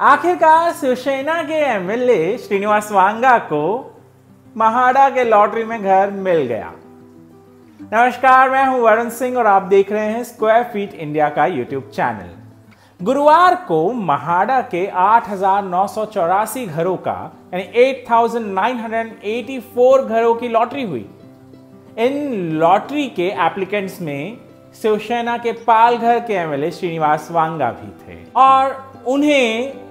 आखिरकार शिवसेना के एमएलए श्रीनिवास वांगा को महाड़ा के लॉटरी में घर मिल गया। नमस्कार मैं हूँ वरुण सिंह और आप देख रहे हैं स्क्वायर फीट इंडिया का यूट्यूब चैनल गुरुवार को महाड़ा के आठ घरों का यानी 8,984 घरों की लॉटरी हुई। इन लॉटरी के एप्लीकेंट्स में शिवसेना के पालघर के एमएलए श्रीनिवास वांगा भी थे और उन्हें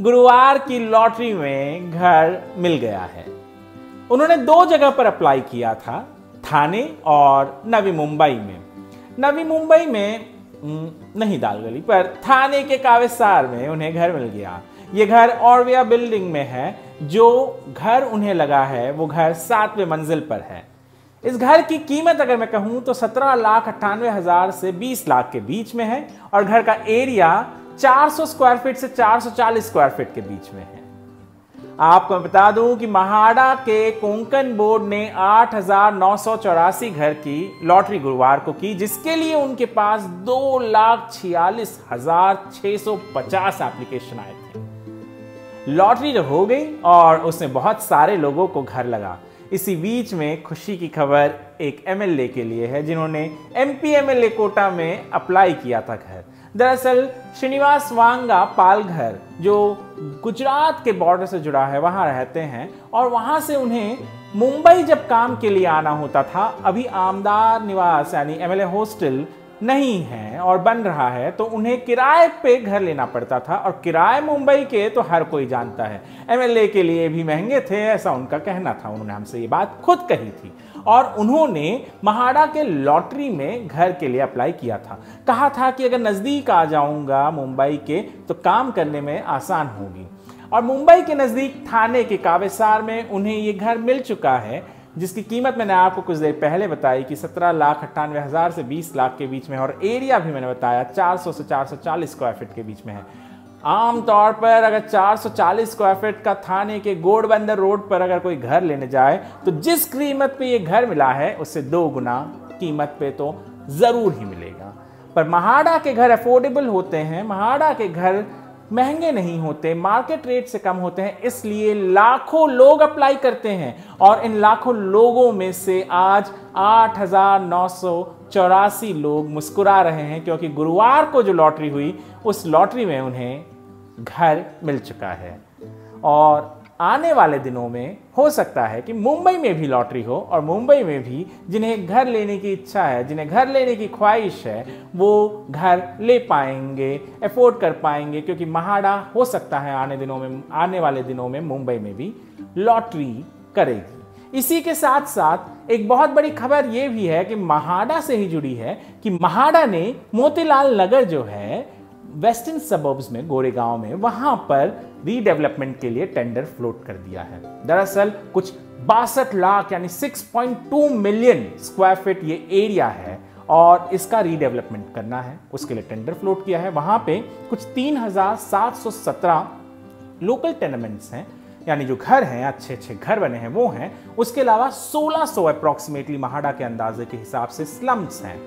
गुरुवार की लॉटरी में घर मिल गया है। उन्होंने दो जगह पर अप्लाई किया था, थाने और नवी मुंबई में। नवी मुंबई में नहीं नहीं दालगली, पर थाने के कावेसार में उन्हें घर मिल गया। ये घर ऑरविया बिल्डिंग में है। जो घर उन्हें लगा है, वो घर सातवें मंजिल पर है। इस घर की कीमत अगर मैं कहूँ तो सत्रह लाख अट्ठानवे हज़ार से बीस लाख के बीच में है और घर का एरिया 400 स्क्वायर फीट से 440 स्क्वायर फीट के बीच में है। आपको मैं बता दूँ कि महाड़ा के कोंकण बोर्ड ने आठ हज़ार नौ सौ चौरासी घर की लॉटरी गुरुवार को की, जिसके लिए उनके पास दो लाख छियालीस हज़ार छह सौ पचास एप्लीकेशन आए थे। लॉटरी जो हो गई और उसने बहुत सारे लोगों को घर लगा, इसी बीच में खुशी की खबर एक एमएलए के लिए है, जिन्होंने एमपी एमएलए कोटा में अप्लाई किया था घर। दरअसल, श्रीनिवास वांगा पालघर, जो गुजरात के बॉर्डर से जुड़ा है, वहाँ रहते हैं और वहाँ से उन्हें मुंबई जब काम के लिए आना होता था, अभी आमदार निवास, यानी एमएलए हॉस्टल नहीं है और बन रहा है तो उन्हें किराए पे घर लेना पड़ता था और किराए मुंबई के तो हर कोई जानता है। एमएलए के लिए भी महँगे थे, ऐसा उनका कहना था। उन्होंने हमसे ये बात खुद कही थी। और उन्होंने महाड़ा के लॉटरी में घर के लिए अप्लाई किया था। कहा था कि अगर नज़दीक आ जाऊँगा मुंबई के तो काम करने में आसान होगी। और मुंबई के नज़दीक थाने के कावेसार में उन्हें ये घर मिल चुका है, जिसकी कीमत मैंने आपको कुछ देर पहले बताई कि सत्रह लाख अट्ठानवे हज़ार से बीस लाख के बीच में और एरिया भी मैंने बताया 400 से 440 स्क्वायर फीट के बीच में है। आमतौर पर अगर 440 स्क्वायर फीट का थाने के गोडबंदर रोड पर अगर कोई घर लेने जाए तो जिस कीमत पे ये घर मिला है, उससे दो गुना कीमत पे तो ज़रूर ही मिलेगा। पर महाड़ा के घर अफोर्डेबल होते हैं, महाड़ा के घर महँगे नहीं होते मार्केट रेट से कम होते हैं, इसलिए लाखों लोग अप्लाई करते हैं। और इन लाखों लोगों में से आज आठ हज़ार नौ सौ चौरासी लोग मुस्कुरा रहे हैं क्योंकि गुरुवार को जो लॉटरी हुई, उस लॉटरी में उन्हें घर मिल चुका है। और आने वाले दिनों में हो सकता है कि मुंबई में भी लॉटरी हो और मुंबई में भी जिन्हें घर लेने की इच्छा है, जिन्हें घर लेने की ख्वाहिश है, वो घर ले पाएँगे अफोर्ड कर पाएँगे, क्योंकि महाड़ा हो सकता है आने दिनों में, आने वाले दिनों में मुंबई में भी लॉटरी करेगी। इसी के साथ साथ एक बहुत बड़ी खबर ये भी है कि महाड़ा से ही जुड़ी है कि महाड़ा ने मोतीलाल नगर जो है वेस्टर्न सबर्ब्स में गोरेगांव में वहाँ पर रीडेवलपमेंट के लिए टेंडर फ्लोट कर दिया है। दरअसल कुछ बासठ लाख यानी 6.2 मिलियन स्क्वायर फीट ये एरिया है और इसका रीडेवलपमेंट करना है। उसके लिए टेंडर फ्लोट किया है। वहाँ पे कुछ 3,717 लोकल टेनमेंट्स हैं। यानी जो घर हैं, अच्छे अच्छे घर बने हैं, वो हैं, उसके अलावा 1600 सौ अप्रोक्सीमेटली महाड़ा के अंदाजे के हिसाब से स्लम्स हैं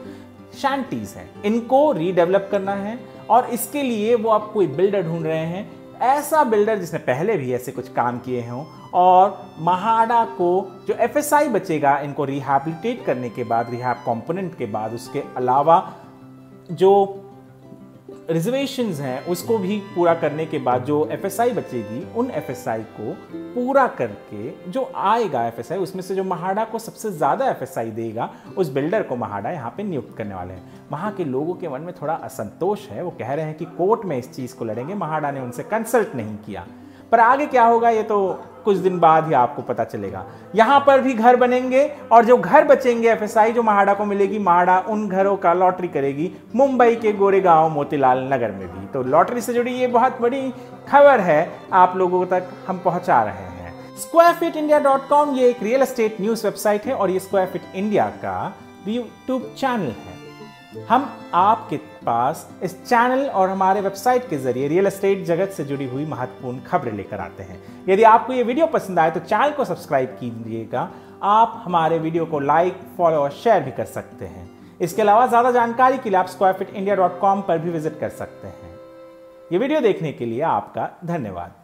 शैंटीज हैं। इनको रीडेवलप करना है और इसके लिए वो आप कोई बिल्डर ढूंढ रहे हैं। ऐसा बिल्डर जिसने पहले भी ऐसे कुछ काम किए हों और महाड़ा को जो एफएसआई बचेगा, इनको रिहेबिलिटेट करने के बाद रिहैब कॉम्पोनेंट के बाद, उसके अलावा जो रिजर्वेशंस हैं, उसको भी पूरा करने के बाद जो एफएसआई बचेगी, उन एफएसआई को पूरा करके जो आएगा एफएसआई उसमें से जो महाड़ा को सबसे ज़्यादा एफएसआई देगा, उस बिल्डर को महाड़ा यहाँ पे नियुक्त करने वाले हैं। वहाँ के लोगों के मन में थोड़ा असंतोष है, वो कह रहे हैं कि कोर्ट में इस चीज़ को लड़ेंगे, महाड़ा ने उनसे कंसल्ट नहीं किया। पर आगे क्या होगा, ये तो कुछ दिन बाद ही आपको पता चलेगा। यहाँ पर भी घर बनेंगे और जो घर बचेंगे एफएसआई जो महाड़ा को मिलेगी, महाड़ा उन घरों का लॉटरी करेगी, मुंबई के गोरेगांव, मोतीलाल नगर में भी। तो लॉटरी से जुड़ी ये बहुत बड़ी खबर है, आप लोगों तक हम पहुँचा रहे हैं। Square feet India dot com ये एक रियल एस्टेट न्यूज़ वेबसाइट है और ये स्क्वायर फिट इंडिया का यूट्यूब चैनल है। हम आपके पास इस चैनल और हमारे वेबसाइट के ज़रिए रियल एस्टेट जगत से जुड़ी हुई महत्वपूर्ण खबरें लेकर आते हैं। यदि आपको ये वीडियो पसंद आए तो चैनल को सब्सक्राइब कीजिएगा। आप हमारे वीडियो को लाइक, फॉलो और शेयर भी कर सकते हैं। इसके अलावा ज़्यादा जानकारी के लिए आप square feet India dot com पर भी विज़िट कर सकते हैं। ये वीडियो देखने के लिए आपका धन्यवाद।